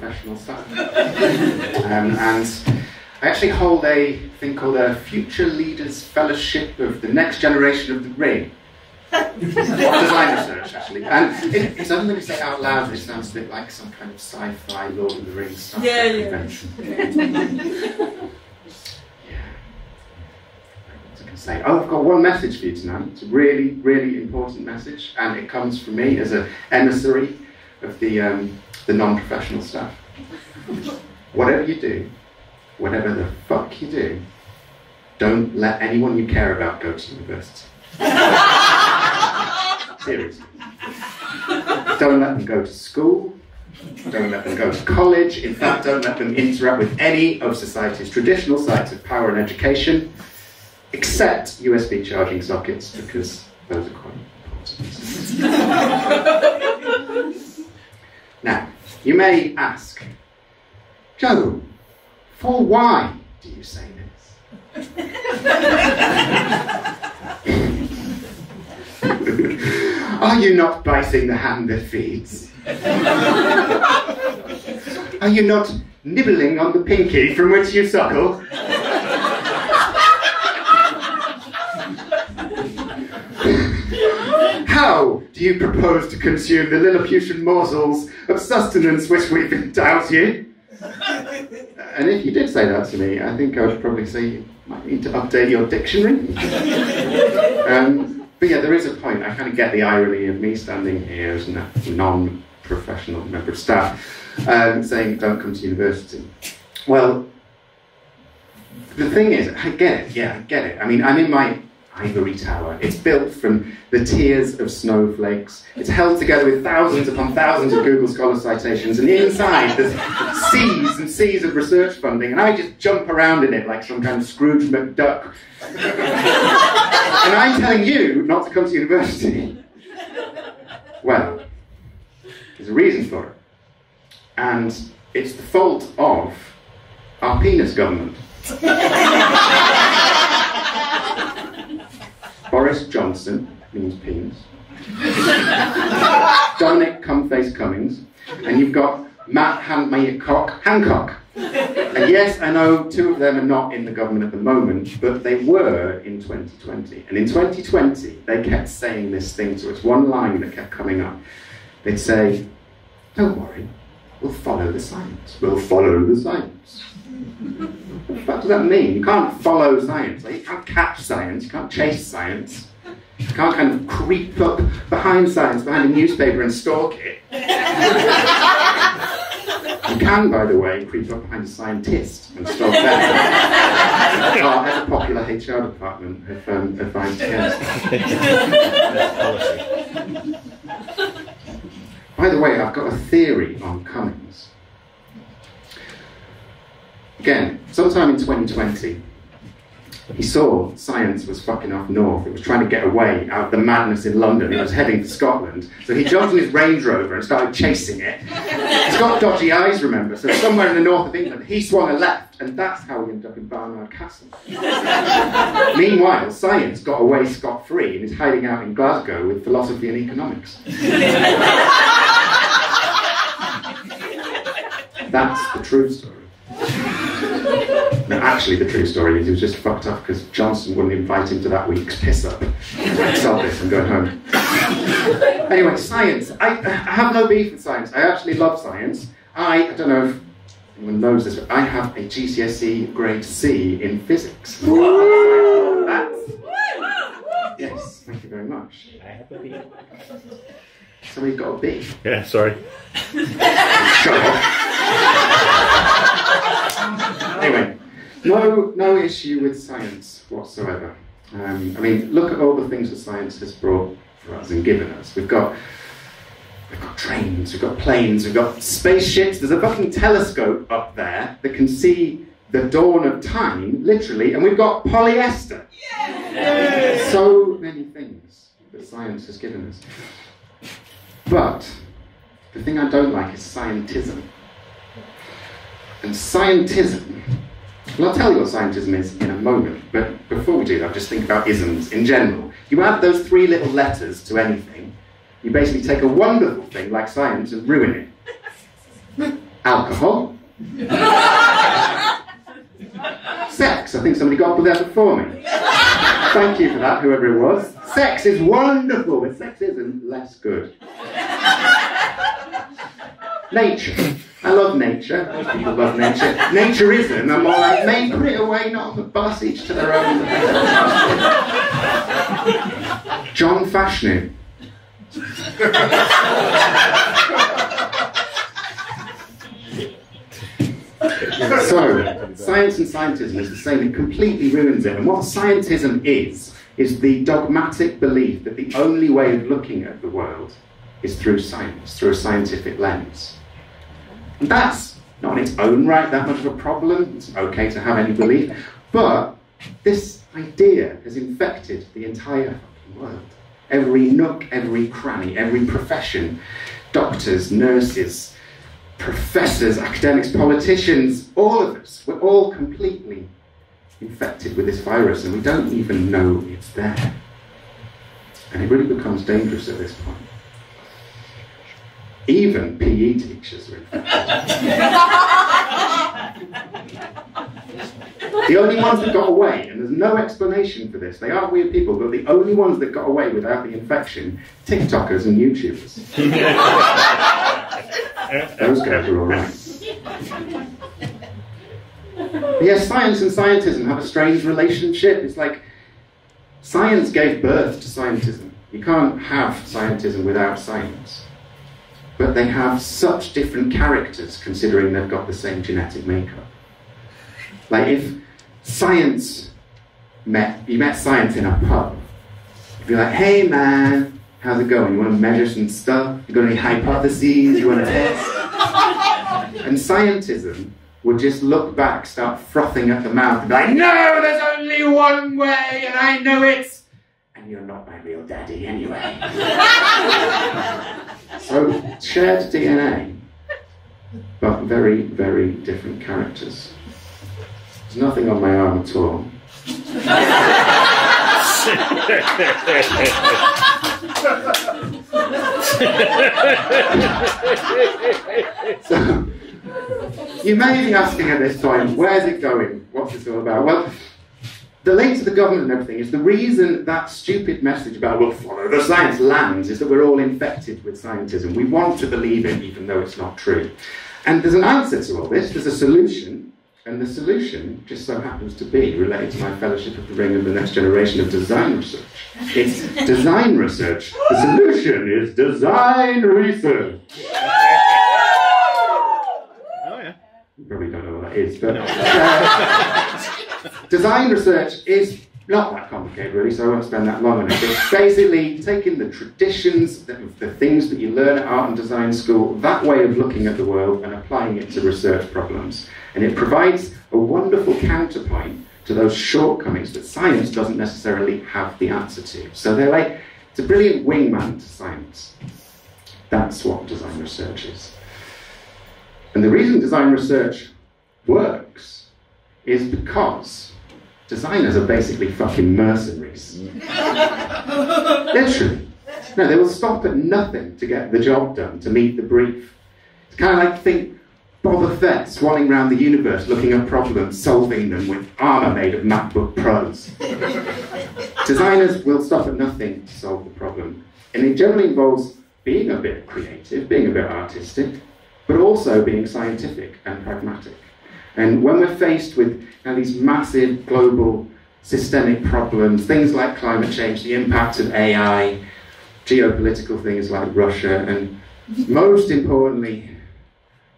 non-professional stuff. um, and I actually hold a thing called a Future Leaders Fellowship of the Next Generation of the Ring. design research, actually. And it, it's only when you say it out loud, it sounds a bit like some kind of sci-fi Lord of the Rings stuff Yeah, yeah. convention. yeah. What was I say? Oh, I've got one message for you tonight. It's a really, really important message, and it comes from me as an emissary of the, um, the non-professional staff. Whatever you do, whatever the fuck you do, don't let anyone you care about go to university. Seriously. Don't let them go to school. Don't let them go to college. In fact, don't let them interact with any of society's traditional sites of power and education, except USB charging sockets, because those are quite important. now, you may ask, Joe, for why do you say this? Are you not biting the hand that feeds? Are you not nibbling on the pinky from which you suckle? How do you propose to consume the Lilliputian morsels of sustenance which we've endowed you? And if you did say that to me, I think I would probably say you might need to update your dictionary. um, but yeah, there is a point. I kind of get the irony of me standing here as a non professional member of staff um, saying, don't come to university. Well, the thing is, I get it, yeah, I get it. I mean, I'm in my ivory tower. It's built from the tears of snowflakes. It's held together with thousands upon thousands of Google Scholar citations, and inside there's seas and seas of research funding, and I just jump around in it like some kind of Scrooge McDuck. and I'm telling you not to come to university. Well, there's a reason for it. And it's the fault of our penis government. Boris Johnson means penis. Dominic Cumface Cummings. And you've got Matt Handcock Hancock. And yes, I know two of them are not in the government at the moment, but they were in 2020. And in 2020, they kept saying this thing to us, one line that kept coming up. They'd say, Don't worry, we'll follow the science. We'll follow the science. What does that mean? You can't follow science. Like, you can't catch science. You can't chase science. You can't kind of creep up behind science, behind a newspaper and stalk it. You can, by the way, creep up behind a scientist and stalk them. Our a popular HR department have um, advised against By the way, I've got a theory on Cummings. Again, sometime in 2020, he saw science was fucking off north. It was trying to get away out of the madness in London. It was heading for Scotland. So he jumped on his Range Rover and started chasing it. He's got dodgy eyes, remember? So somewhere in the north of England, he swung a left, and that's how he ended up in Barnard Castle. Meanwhile, science got away scot free and is hiding out in Glasgow with philosophy and economics. That's the true story. No, actually, the true story is he was just fucked up because Johnson wouldn't invite him to that week's piss up. Stop this, I'm going home. anyway, science. I, I have no beef with science. I actually love science. I, I don't know if anyone knows this, but I have a GCSE grade C in physics. That's, yes, thank you very much. I have a beat. Somebody's got a B. Yeah, sorry. Shut up. anyway, no, no issue with science whatsoever. Um, I mean, look at all the things that science has brought for us and given us. We've got, we've got trains, we've got planes, we've got spaceships. There's a fucking telescope up there that can see the dawn of time, literally, and we've got polyester. So many things that science has given us. But the thing I don't like is scientism. And scientism, well, I'll tell you what scientism is in a moment, but before we do that, just think about isms in general. You add those three little letters to anything, you basically take a wonderful thing like science and ruin it. Alcohol. Sex. I think somebody got up there before me. Thank you for that, whoever it was. Sex is wonderful, but sex isn't less good. Nature. I love nature. Most people love nature. Nature isn't. I'm all like, may put it away, not on the bus, each to their own. John Fashanu. so, science and scientism is the same, it completely ruins it. And what scientism is, is the dogmatic belief that the only way of looking at the world is through science, through a scientific lens. And that's not in its own right that much of a problem. It's okay to have any belief. But this idea has infected the entire world. Every nook, every cranny, every profession doctors, nurses, professors, academics, politicians, all of us, we're all completely infected with this virus and we don't even know it's there. And it really becomes dangerous at this point. Even PE teachers are the only ones that got away, and there's no explanation for this, they are weird people, but the only ones that got away without the infection, TikTokers and YouTubers. Those guys are alright. Yes, science and scientism have a strange relationship. It's like science gave birth to scientism. You can't have scientism without science but they have such different characters considering they've got the same genetic makeup. Like if science met, you met science in a pub, you'd be like, hey man, how's it going? You want to measure some stuff? You got any hypotheses you want to test? and scientism would just look back, start frothing at the mouth, and be like, no, there's only one way, and I know it. And you're not my real daddy anyway. So, shared DNA, but very, very different characters. There's nothing on my arm at all. so, you may be asking at this point, where's it going? What's it all about? Well, the link to the government and everything is the reason that stupid message about we'll follow the science lands is that we're all infected with scientism. We want to believe it even though it's not true. And there's an answer to all this, there's a solution, and the solution just so happens to be related to my Fellowship of the Ring of the Next Generation of Design Research. It's design research. The solution is design research. Oh, yeah. You probably don't know what that is, but. Uh, Design research is not that complicated, really, so I won't spend that long on it. It's basically taking the traditions, the, the, things that you learn at art and design school, that way of looking at the world, and applying it to research problems. And it provides a wonderful counterpoint to those shortcomings that science doesn't necessarily have the answer to. So they're like, it's a brilliant wingman to science. That's what design research is. And the reason design research works is because designers are basically fucking mercenaries. Literally. No, they will stop at nothing to get the job done, to meet the brief. It's kind of like think Boba Fett swanning around the universe looking at problems, solving them with armor made of MacBook Pros. Designers will stop at nothing to solve the problem. And it generally involves being a bit creative, being a bit artistic, but also being scientific and pragmatic. And when we're faced with you know, these massive global systemic problems, things like climate change, the impact of AI, geopolitical things like Russia, and most importantly,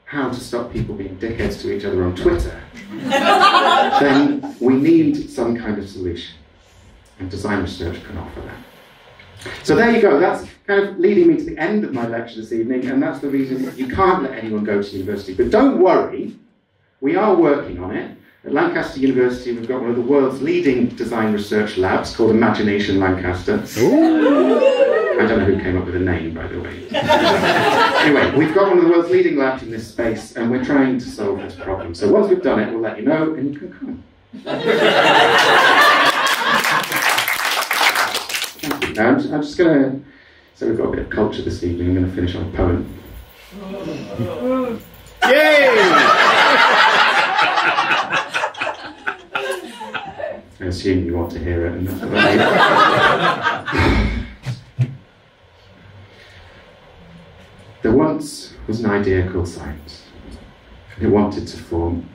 how to stop people being dickheads to each other on Twitter, then we need some kind of solution. And design research can offer that. So there you go. That's kind of leading me to the end of my lecture this evening, and that's the reason you can't let anyone go to university. But don't worry, we are working on it. At Lancaster University, we've got one of the world's leading design research labs called Imagination Lancaster. Ooh. I don't know who came up with the name, by the way. anyway, we've got one of the world's leading labs in this space, and we're trying to solve this problem. So once we've done it, we'll let you know, and you can come. now, I'm just, I'm just going to, so we've got a bit of culture this evening, I'm going to finish on a poem. Yay! assume you want to hear it. There once was an idea called science, and it wanted to form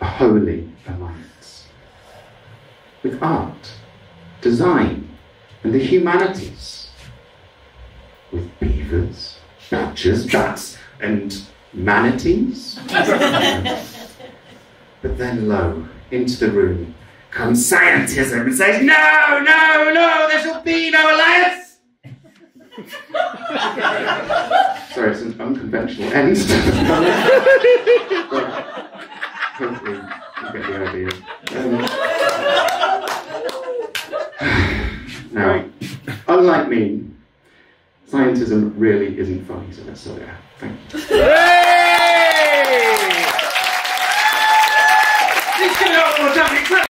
a holy alliance with art, design, and the humanities, with beavers, badgers, bats, and manatees. but then, lo, into the room comes scientism and says, No, no, no, there shall be no alliance! Sorry, it's an unconventional end. hopefully, you get the idea. Um, now, unlike me, scientism really isn't funny, so let's sort it out. Thank you.